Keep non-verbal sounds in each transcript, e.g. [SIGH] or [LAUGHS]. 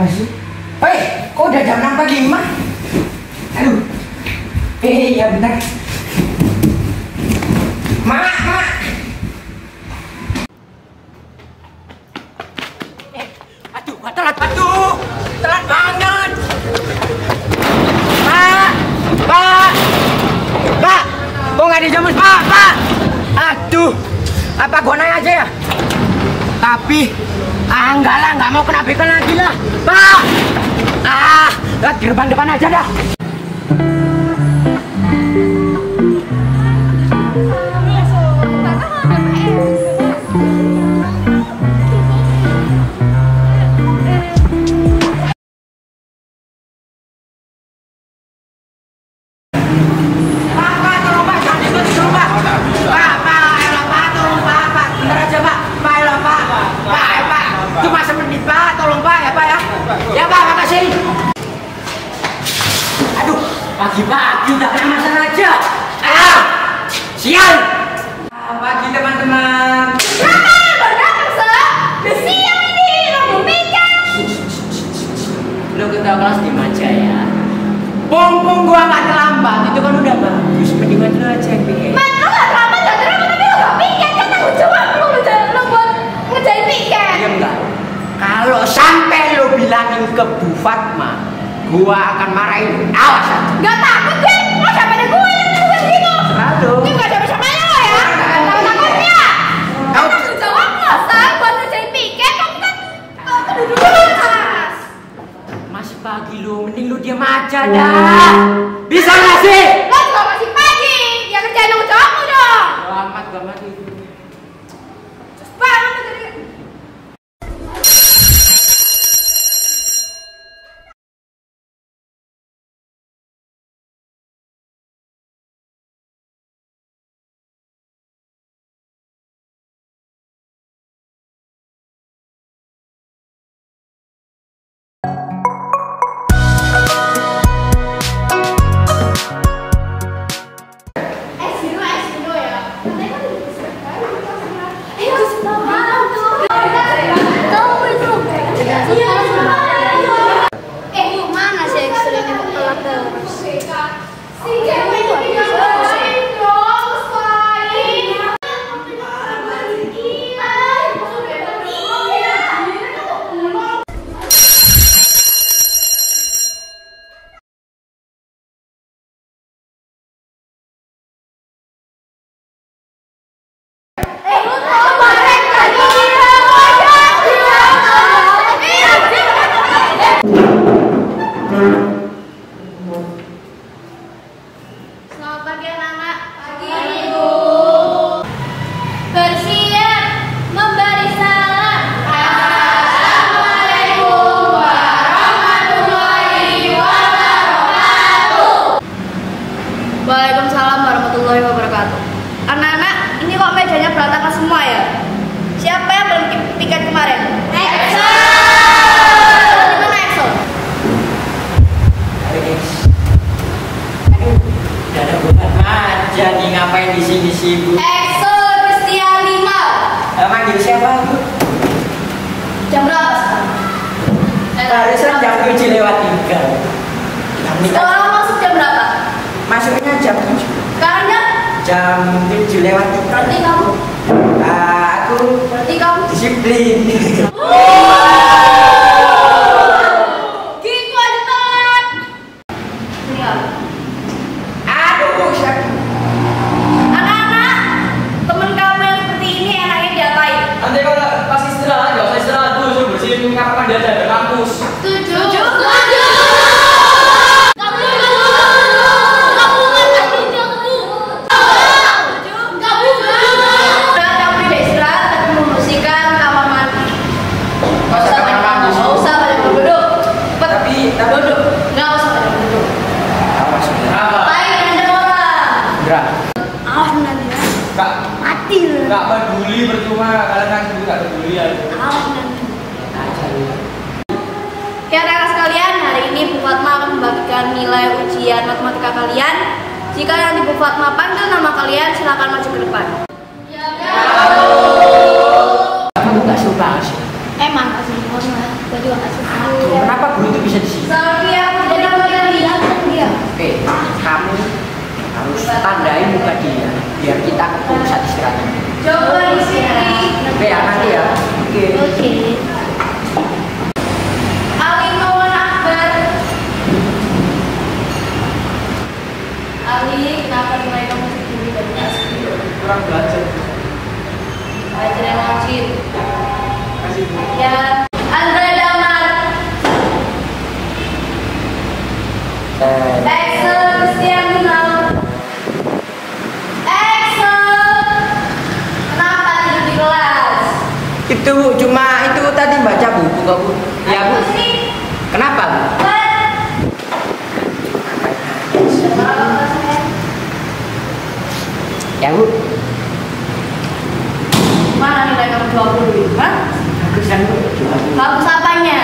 apa? Hei, eh, kok udah jam 6 pagi, Mak? Aduh. Eh, iya benar. Mak, Ma. Aduh, Pak, Pak. Pak, kok nggak Pak, Pak. Aduh. Apa gua naik aja ya? Tapi Ah, enggak lah, enggak mau kena bekel lagi lah. pak. Ah, lewat gerbang depan aja dah. lagi lu, mending lu diam aja dah. Bisa gak sih? Ya nanti ya. Oke. Okay. Oke. Okay. Ali, kenapa nilai kamu tinggi dari kelas? Kurang. Itu Bu, cuma itu tadi baca buku kok Bu. Ya Bu. Kenapa Bu? Ya Bu. Mana nilai kamu 20 itu? Hah? Bagus kan Bu? Bagus apanya?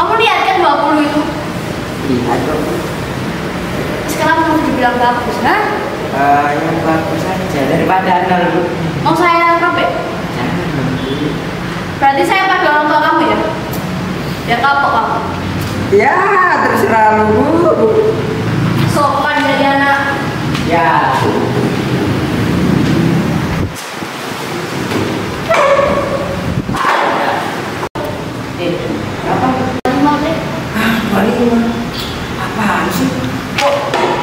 Kamu lihat kan 20 itu? Terus kenapa kamu dibilang bagus? Hah? Eh, yang bagus aja daripada nol Bu. Mau saya. Berarti saya pakai orang tua kamu ya? Ya kapok kamu. Ya, terserah lu Bu. Sopan jadi anak. Ya. Eh, apa? Mau deh. Ah, balik mah. Apaan sih? Kok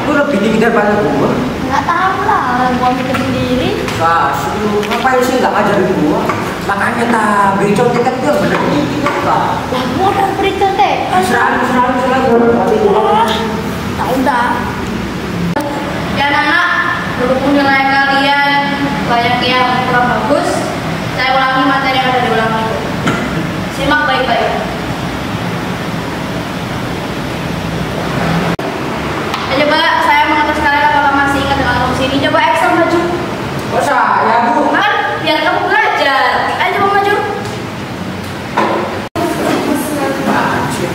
lu lebih tinggi daripada gua? Nggak tahu lah, gua mikir sendiri. Kasih lu, ngapain sih nggak ngajarin gua? Makanya tak beri contoh kan dia bener kan Kak? Lah, udah beri contek. Serah lu. Tapi Tak udah. Ya anak, berhubung nilai kalian banyak yang kurang bagus, saya ulangi materi yang ada di ulang itu. Simak baik-baik. Ya, coba saya mengatur kalian apakah masih ingat dengan rumus ini. Coba Excel maju. Masa ya bu? Kan biar kamu belajar. Ayo coba maju. Apaan sih?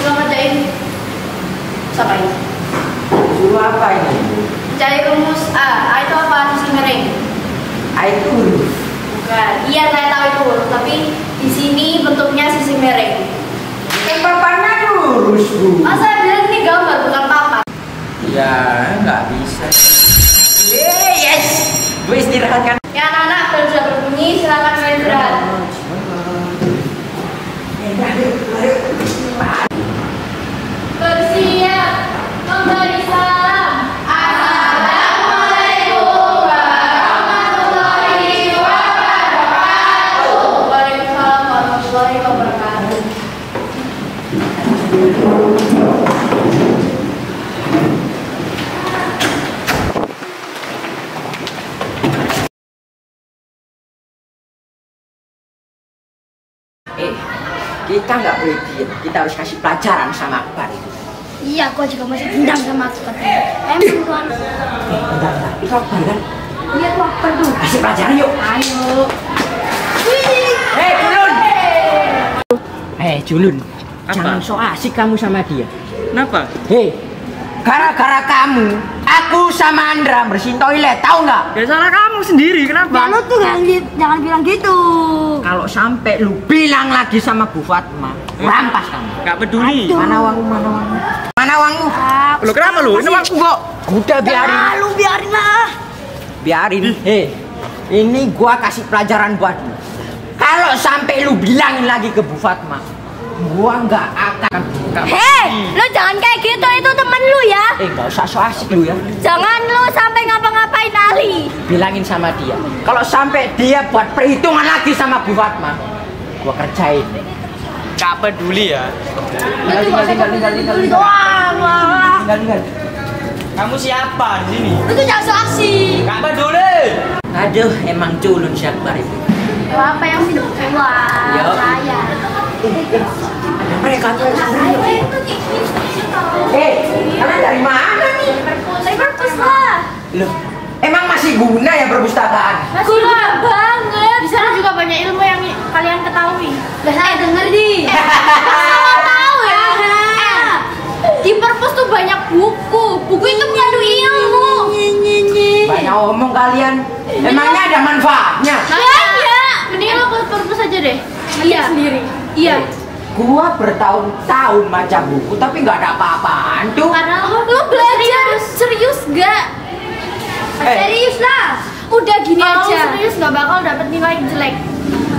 Coba kerjain. Siapa ini? Suruh apa ini? Cari rumus A. A itu apa? Sisi miring. Ah, itu huruf. Bukan. Iya saya tahu itu huruf, tapi di sini bentuknya sisi miring. Kan bapaknya lurus bu. Masa saya bilang ini gambar bukan papan. Ya nggak bisa. Eh, yes. Gue istirahat kan. Ya anak-anak kalau sudah berbunyi silakan kalian istirahat. Bersiap memberi salam. Assalamualaikum warahmatullahi wabarakatuh. Waalaikumsalam warahmatullahi wabarakatuh. Eh, kita nggak boleh diam. Kita harus kasih pelajaran sama Akbar itu. Iya, gua dendam sama aku. Emang tuan. Bentar, bentar. Itu Akbar kan? Iya tuh apa tuh? Kasih pelajaran yuk. Ayo. Hei, Julun. Hei, Julun. Jangan so asik kamu sama dia. Kenapa? Hei, gara-gara kamu, aku sama Andra bersihin toilet, tahu nggak? Ya salah kamu sendiri, kenapa? tuh jangan, jangan bilang gitu. Kalau sampai lu bilang lagi sama Bu Fatma, rampas kamu. Gak peduli. Mana uangmu, mana uangmu? Mana uangmu? Lo kenapa lu? Ini waktu kok. Udah biarin, lu biarin lah. biarin. Hei, ini gua kasih pelajaran buat lu. Kalau sampai lu bilangin lagi ke Bu Fatma, gua nggak akan buka. Hei, lu jangan kayak gitu, itu temen lu ya. Eh, nggak usah so asik lu ya. Jangan lu sampai ngapa-ngapain Ali. Bilangin sama dia. Kalau sampai dia buat perhitungan lagi sama Bu Fatma, gua kerjain. Gak peduli ya. Tinggal, tinggal, tinggal, tinggal, tinggal, tinggal. Wah, wah. Tinggal, tinggal. Kamu siapa di sini? Lu tuh jangan so asik. Gak peduli. Aduh, emang culun si Akbar itu. Apa yang hidup keluar? Ya. Saya. Ada mereka tuh yang sebenarnya. Eh, kalian dari mana nih? Dari perpus lah. Loh, emang masih guna ya perpustakaan? Guna banget. Di sana juga banyak ilmu yang kalian ketahui. Lah saya denger di. [LAUGHS] Salah tahu ya. Eh, di perpus tuh banyak buku. Buku itu mengandung ilmu. Banyak omong kalian. Emangnya ada manfaatnya? Banyak. Mending lo ke perpus aja deh. Iya. Sendiri. Iya. Gua bertahun-tahun baca buku tapi nggak ada apa-apaan tuh. Karena lo, lo belajar serius gak? Eh. Serius lah. Udah gini aja. serius nggak bakal dapet nilai jelek.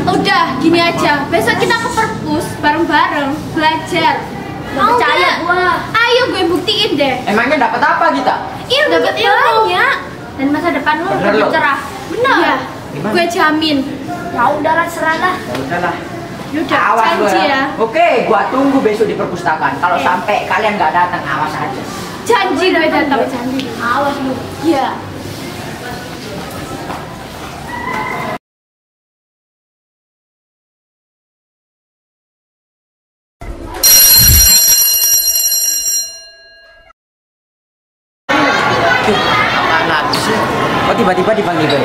Udah gini aja. Besok kita ke perpus bareng-bareng belajar. Gak percaya gua. Ayo gue buktiin deh. Emangnya dapat apa kita? ilmu dapat banyak dan masa depan lo Bener lebih lo. cerah benar Iya. Gimana? Gue jamin. ya udahlah serahlah Ya udahlah. Yaudah, Awas lu janji ya. Oke, gua tunggu besok di perpustakaan. Kalau Oke. sampai kalian nggak datang, awas aja. Janji gue datang. awas lu Iya. Duh, apaan lagi sih? Kok tiba-tiba dipanggil gue?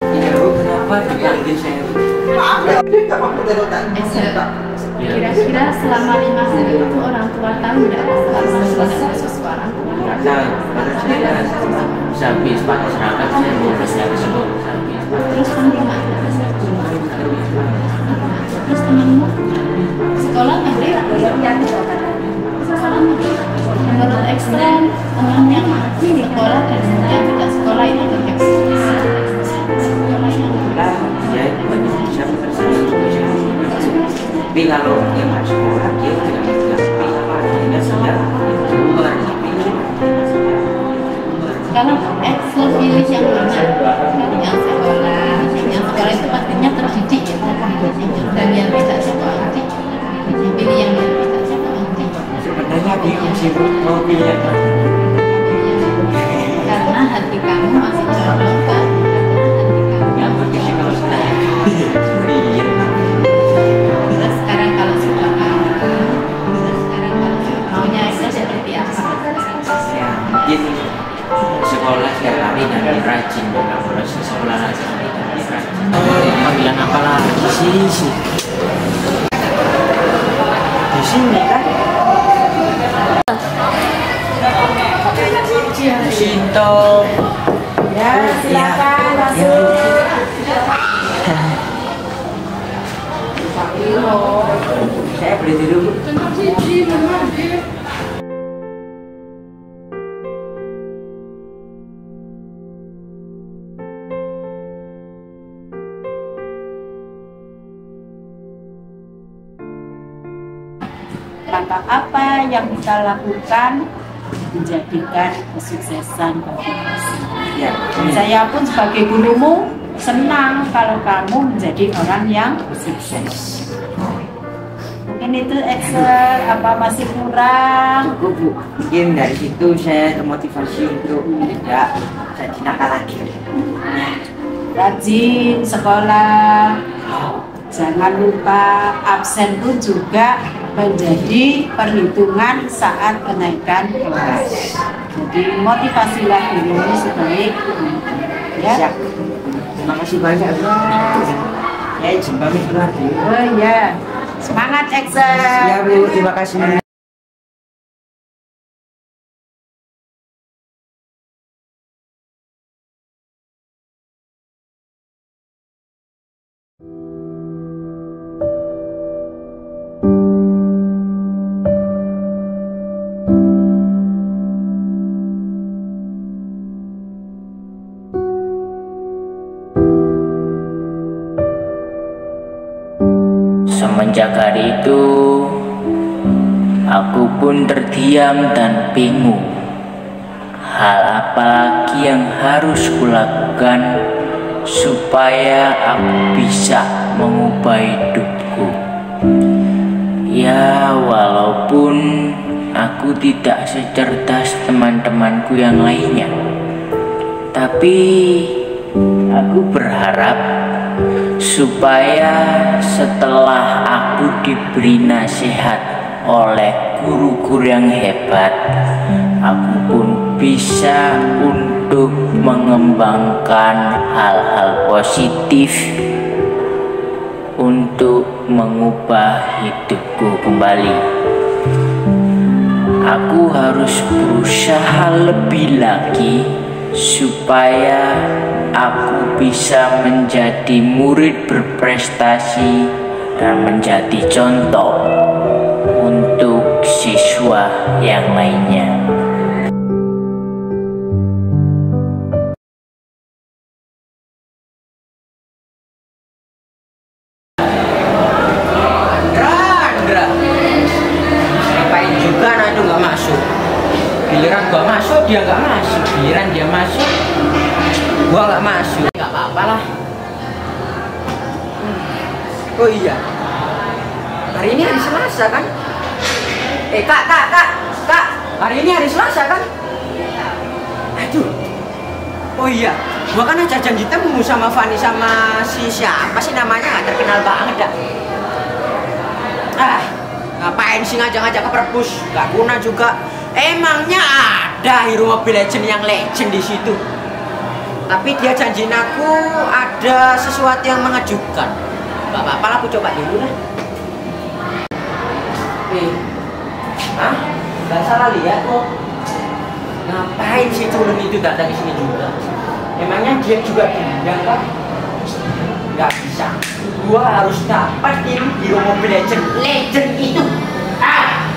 Ya, Bu, kenapa dipanggil saya? Bu? Kira-kira selama lima hari itu orang tua tahu nggak selama selama seseorang? Tahu, baru saya bisa habis pakai seragam saya mau ke habis Terus kamu gimana? Terus temanmu sekolah negeri? Sekolah negeri. Menurut ekstrem, teman yang sekolah dan dia tidak sekolah itu yang ya itu banyak bisa bekerja tapi kalau yang nggak sekolah dia tidak bisa apa dia sudah keluar Kalau Excel pilih yang mana? Yang sekolah, yang sekolah itu pastinya terdidik ya. Yang tidak sekolah, pilih yang tidak sekolah. sebenarnya bingung sih Bu, mau pilih yang mana? Karena hati kamu masih condong ke hati yang kalau langkah apa yang kita lakukan menjadikan kesuksesan bagi ya Saya pun sebagai gurumu senang kalau kamu menjadi orang yang sukses. Mungkin itu Excel apa masih kurang? cukup bu mungkin dari situ saya termotivasi untuk tidak jadi nakal lagi Rajin sekolah. Jangan lupa absen pun juga menjadi perhitungan saat kenaikan kelas. Jadi motivasilah dirimu sebaik. Ya. siap terima kasih banyak ya keluar dulu Oh ya. Semangat Excel. ya bu terima kasih Semenjak hari itu, aku pun terdiam dan bingung. Hal apa lagi yang harus kulakukan supaya aku bisa mengubah hidupku? Ya, walaupun aku tidak secerdas teman-temanku yang lainnya, tapi aku berharap supaya setelah aku diberi nasihat oleh guru-guru yang hebat, aku pun bisa untuk mengembangkan hal-hal positif untuk mengubah hidupku kembali. Aku harus berusaha lebih lagi supaya aku bisa menjadi murid berprestasi dan menjadi contoh untuk siswa yang lainnya. giliran gua masuk dia nggak masuk giliran dia masuk gua nggak masuk. Nggak apa-apa lah. Hmm. oh iya. Hari ini hari Selasa kan? Eh kak kak kak kak. Hari ini hari Selasa kan? Aduh. Oh iya. Gua kan aja janji temu sama Fani sama si siapa sih namanya? Nggak terkenal banget dah. Ah ngapain sih ngajak-ngajak ke perpus nggak guna juga. Emangnya ada hero Mobile Legend yang legend di situ tapi dia janjiin aku ada sesuatu yang mengejutkan. Nggak apa-apa lah aku coba dulu lah. Eh Hah? nggak salah lihat kok. Ngapain sih culun itu datang ke sini juga? Emangnya dia juga diundang kan nggak bisa. Gua harus dapatin hero Mobile Legend. Legend itu. Ah!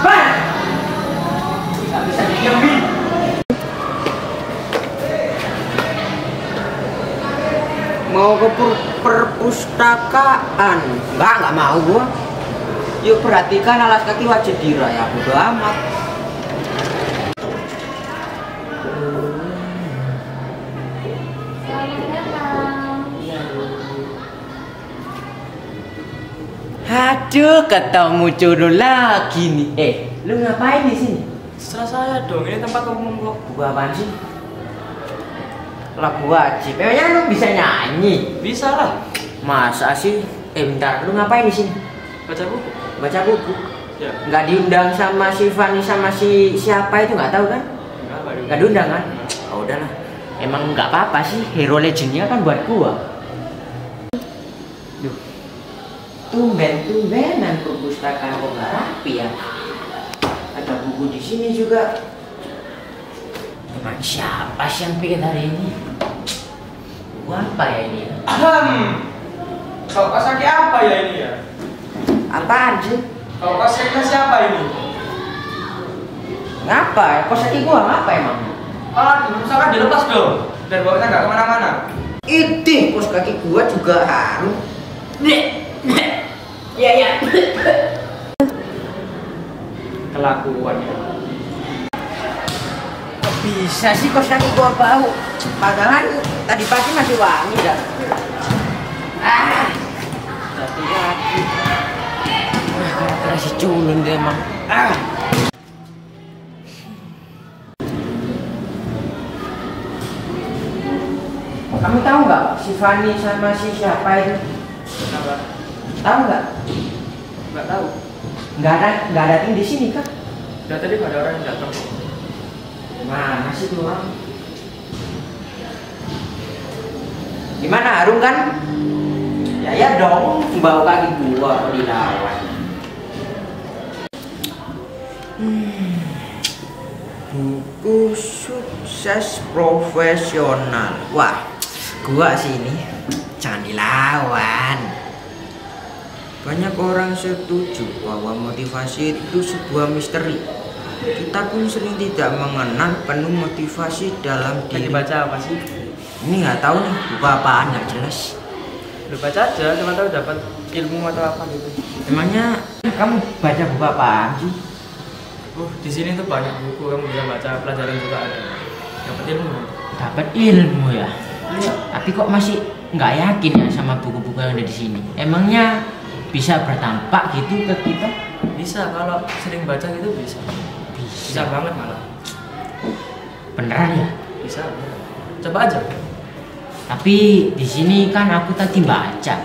Ban! nggak bisa diambil mau ke per- perpustakaan enggak enggak mau gua yuk perhatikan alas kaki wajib diraya bodo amat. Aduh, ketemu curun lagi nih. Eh, lu ngapain di sini? Setelah saya dong, ini tempat umum kok. Buku apaan sih? Lagu wajib. Emangnya lu bisa nyanyi? Bisa lah. Masa sih? Eh, bentar, lu ngapain di sini? Baca buku. Baca buku. Ya. Nggak diundang sama si Fani sama si siapa itu nggak tahu kan? Nggak diundang kan? Oh, udahlah. Emang nggak apa-apa sih, hero legendnya kan buat gua. Duh. Tumben-tumbenan perpustakaan kok nggak rapi ya. Ada buku di sini juga. Emang siapa sih yang bikin hari ini? Buku apa ya ini? ya? Ahem. Kau kasaki apa ya ini ya? Apaan sih? Kau kasaki siapa ini? Ngapa ya? Kok sakit gua ngapa emang? Ah, misalkan dilepas dong. Dan bawanya nggak ke mana-mana. Itu kos kaki gua juga harum. [COUGHS] Ya ya. Kelakuannya. Kok bisa sih kos kaki gua bau? Padahal tadi pagi masih wangi dah. Ah, satu lagi. Ah, gara-gara si culun dia emang. Ah. Kamu tahu nggak si Fani sama si siapa itu? Kenapa? Tahu nggak? Nggak tahu. Nggak ada nggak ada di sini kan? Dan tadi nggak ada orang yang datang. Mana sih tuh orang? Gimana harum kan? Ya ya dong, bau kaki gua kok dilawan. Hmm. Buku sukses profesional. Wah, gua sini jangan dilawan. Banyak orang setuju bahwa motivasi itu sebuah misteri. Kita pun sering tidak mengenal penuh motivasi dalam Lagi diri. baca apa sih? Ini nggak tahu nih buku apaan nggak jelas. Udah baca aja, cuma tahu dapat ilmu atau apa gitu. Emangnya kamu baca buku apaan sih? Oh, di sini tuh banyak buku kamu bisa baca, pelajaran juga ada. Dapat ilmu. Dapat ilmu ya. Iya. Tapi kok masih nggak yakin ya sama buku-buku yang ada di sini? Emangnya bisa berdampak gitu ke kita? Bisa kalau sering baca gitu bisa. Bisa banget malah. Beneran ya? Bisa. Coba aja. Tapi di sini kan aku tadi baca.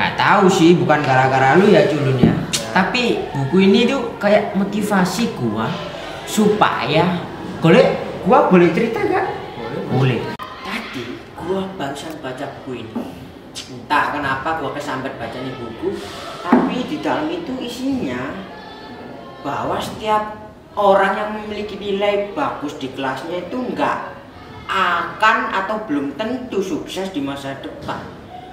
Nggak tahu sih, bukan gara-gara lu ya culun ya. Tapi buku ini tuh kayak motivasi gua supaya boleh gua boleh cerita gak? Boleh. Boleh. Tadi gua barusan baca buku ini. Entah kenapa gua kesambat baca nih buku, tapi di dalam itu isinya bahwa setiap orang yang memiliki nilai bagus di kelasnya itu enggak akan atau belum tentu sukses di masa depan.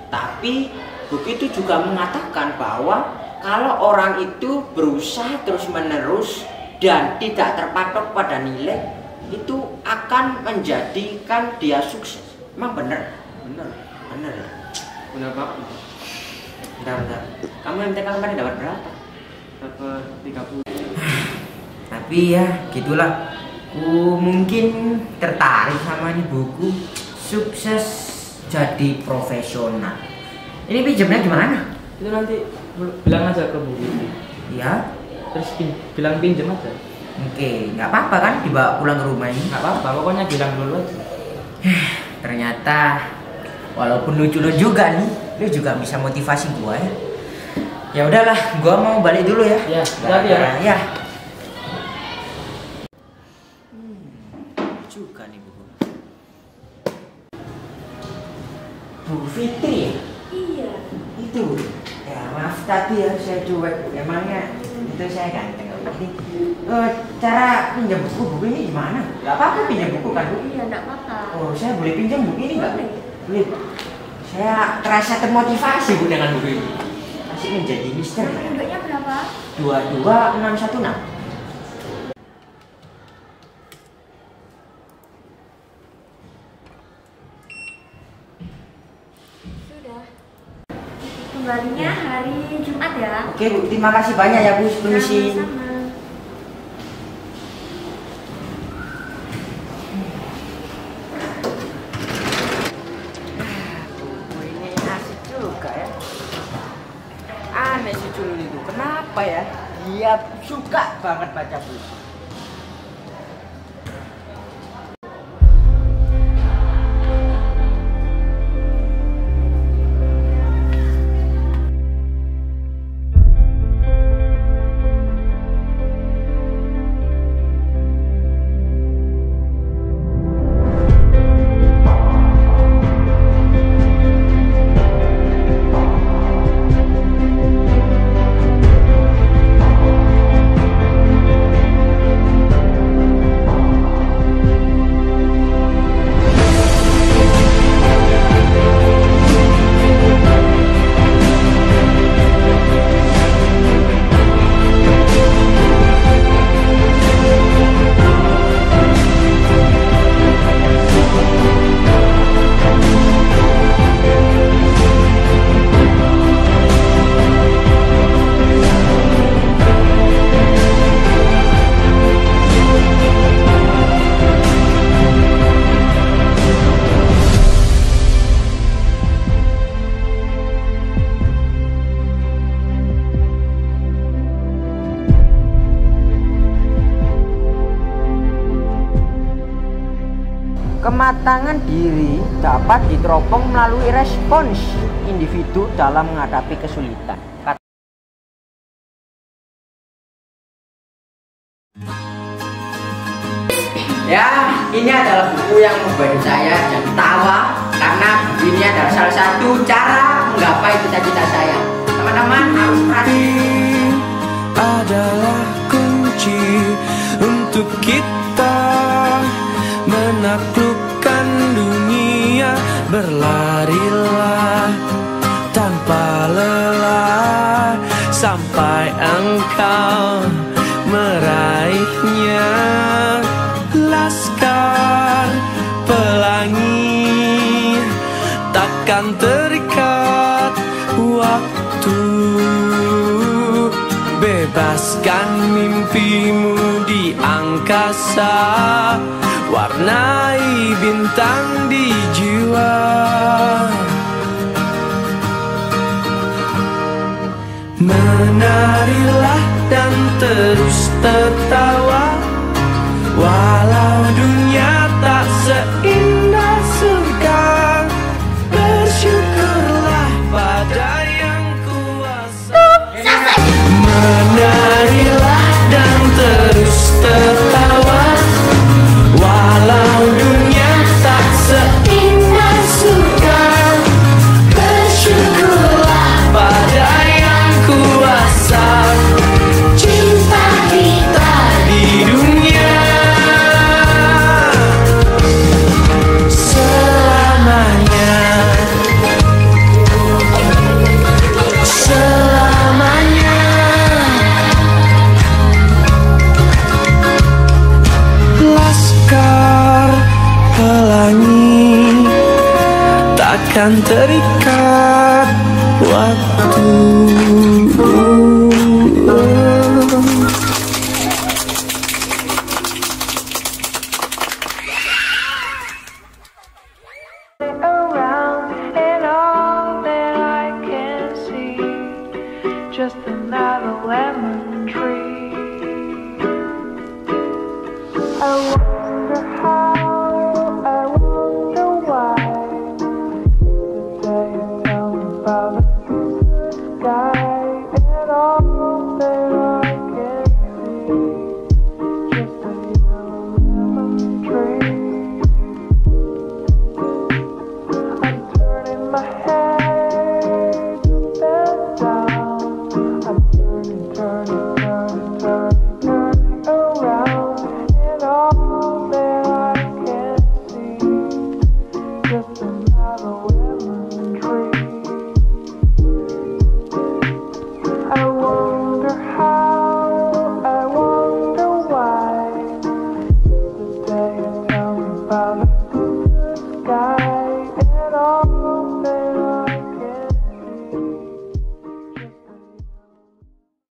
Tapi buku itu juga mengatakan bahwa kalau orang itu berusaha terus-menerus dan tidak terpatok pada nilai, itu akan menjadikan dia sukses. Emang bener? Benar. Bener ya? Benar banget. Bentar, bentar. Kamu MTK kemarin dapat berapa? Dapat 30. Tapi ya gitulah. Aku mungkin tertarik sama ini buku sukses jadi profesional. Ini pinjamnya gimana? Itu nanti bilang aja ke Bu Vivi. Ya, Terus pin- bilang pinjem aja. oke, nggak apa-apa kan dibawa pulang ke rumah ini. Nggak apa-apa, pokoknya bilang dulu aja. Ternyata walaupun lucu lu juga nih, lu juga bisa motivasi gua ya. Ya udahlah, gua mau balik dulu ya. Ya, ya. Ya. Saya cuek emangnya itu saya ganteng ini Eh, cara pinjam buku buku ini gimana? Nggak apa-apa pinjam buku kan bu? Iya, enggak apa-apa. oh saya boleh pinjam buku ini nggak? Boleh. saya terasa termotivasi bu dengan buku ini. Masih menjadi misteri Induknya berapa? dua dua enam satu enam Kembalinya hari Jumat ya. oke bu. Terima kasih banyak ya bu permisi Sama-sama. ya. Aneh si itu. Kenapa ya? Dia suka banget baca buku Kematangan diri dapat diteropong melalui respons individu dalam menghadapi kesulitan. Ya, ini adalah buku yang membuat saya jadi tawa karena ini adalah salah satu cara menggapai cita-cita saya. Teman-teman harus perhatikan. adalah kunci untuk kita menaklukkan dunia berlarilah tanpa lelah sampai engkau meraihnya. Laskar pelangi takkan terikat waktu. Bebaskan mimpimu di angkasa Warnai bintang di jiwa. Menarilah dan terus tertawa. Walau dunia tak seindah surga Bersyukurlah pada yang kuasa. Menarilah dan terus tertawa